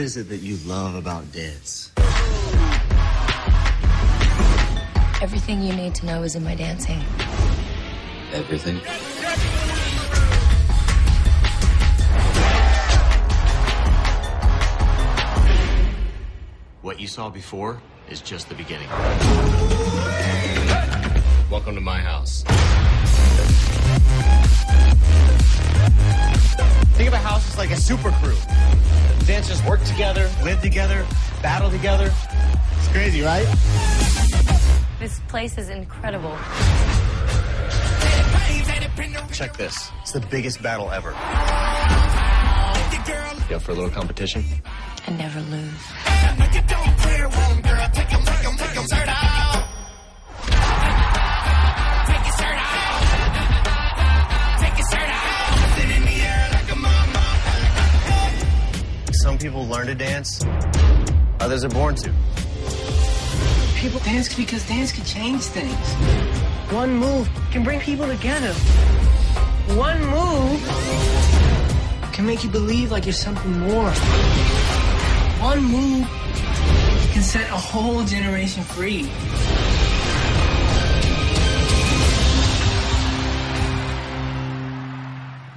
is it that you love about dance? Everything you need to know is in my dancing. Everything. What you saw before is just the beginning. Welcome to my house. Think of a house as like a super crew. Dancers work together, live together, battle together. It's crazy, right? This place is incredible. Check this. It's the biggest battle ever. You up for a little competition? I never lose. Some people learn to dance, others are born to. People dance because dance can change things. One move can bring people together. One move can make you believe like you're something more. One move can set a whole generation free.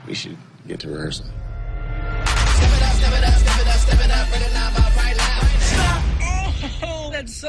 We should get to rehearsal.